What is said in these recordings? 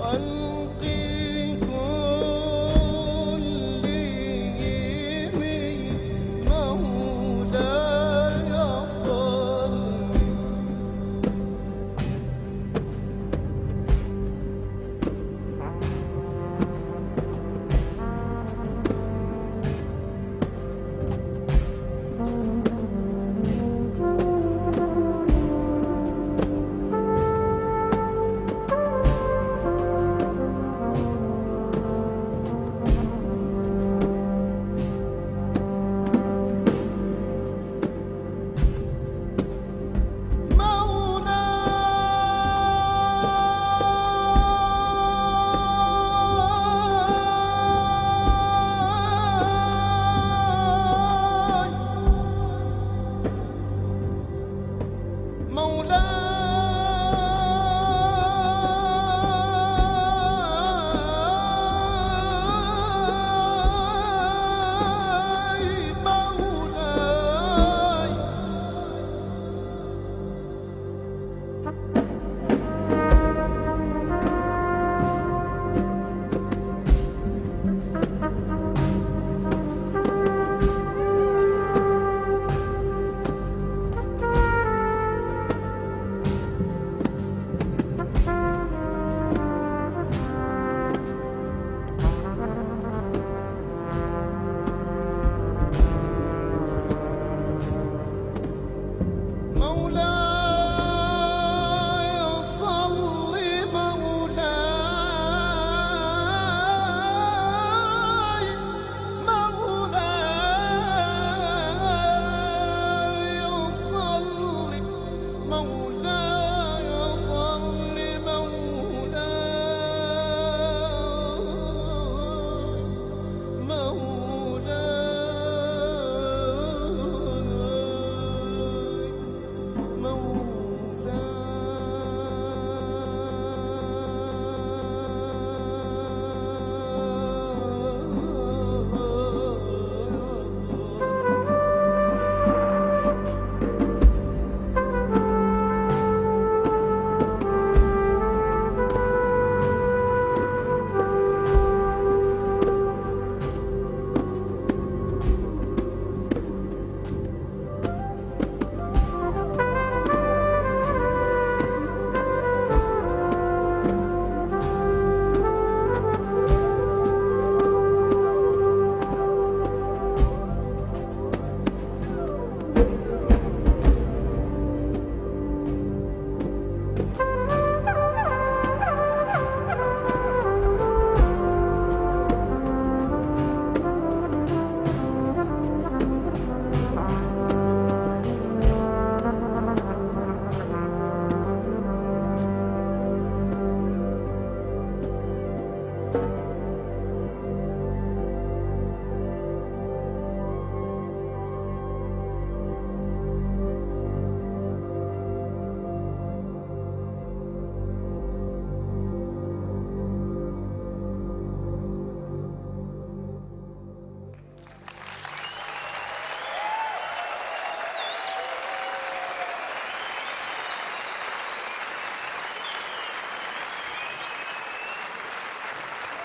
قلبي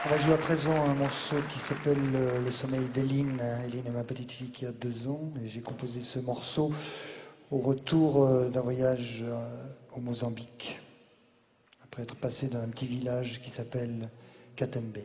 On va jouer à présent un morceau qui s'appelle Le sommeil d'Eline. Eline est ma petite fille qui a deux ans et j'ai composé ce morceau au retour euh, d'un voyage euh, au Mozambique, après être passé dans un petit village qui s'appelle Katembe.